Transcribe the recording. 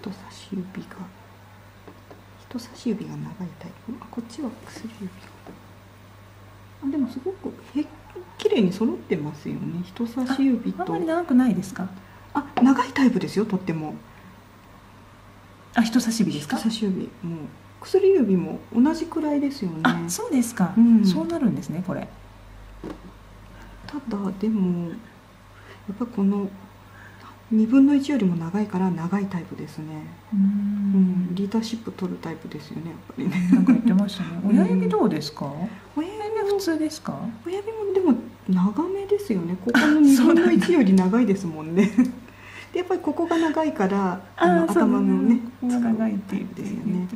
人差し指が人差し指が長いタイプ？あこっちは薬指あでもすごくへ綺麗に揃ってますよね。人差し指と。あんまり長くないですか？あ長いタイプですよとっても。あ人差し指ですか？人差し指。もう薬指も同じくらいですよね。あそうですか、うん。そうなるんですねこれ。ただでもやっぱこの2分の1よりも長いから長いタイプですね。ううん。んリーダーシップ取るタイプですよねやっぱりね。なんか言ってましたね。うん。親指どうですか、親親指普通ですか？親指もでも長めですよね。ここの2分の1より長いですもんね。でやっぱりここが長いからあの頭のね使うタイって言ってプですよね